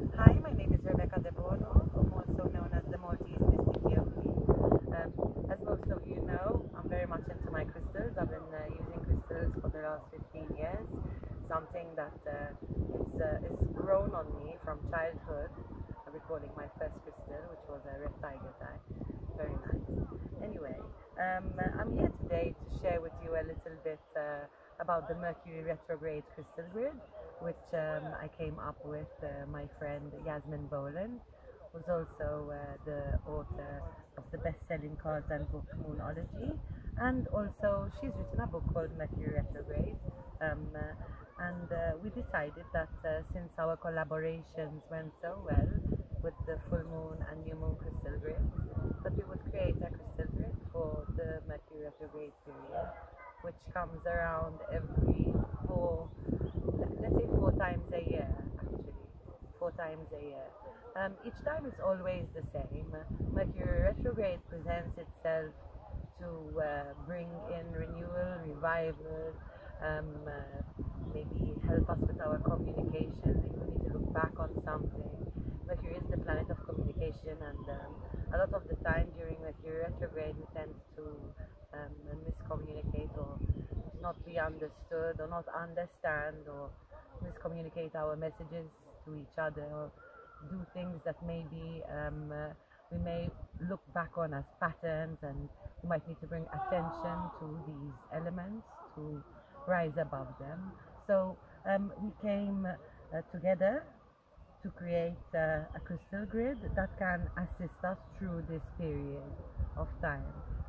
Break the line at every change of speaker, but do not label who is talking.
Hi, my name is Rebekah Debono. I'm also known as the Maltese Mystic Yogi. Um, as most of you know, I'm very much into my crystals. I've been uh, using crystals for the last 15 years. Something that uh, it's, uh, grown on me from childhood. I'm recalling my first crystal, which was a red tiger eye. Very nice. Anyway, um, I'm here today to share with you a little bit uh, about the Mercury retrograde crystal grid, which um, I came up with uh, my friend Yasmin Boland, who's also uh, the author of the best-selling cards and book Moonology, and also she's written a book called Mercury retrograde. Um, uh, and uh, we decided that uh, since our collaborations went so well with the full moon and new moon crystal grids, that we would create a crystal grid for the Mercury retrograde period which comes around every four, let's say four times a year, actually, four times a year. Um, each time it's always the same. Mercury retrograde presents itself to uh, bring in renewal, revival, um, uh, maybe help us with our communication if we need to look back on something. Mercury is the planet communication, and um, a lot of the time during Mercury retrograde, we tend to um, miscommunicate or not be understood or not understand or miscommunicate our messages to each other or do things that maybe um, uh, we may look back on as patterns and we might need to bring attention to these elements to rise above them. So um, we came uh, together to create uh, a crystal grid that can assist us through this period of time.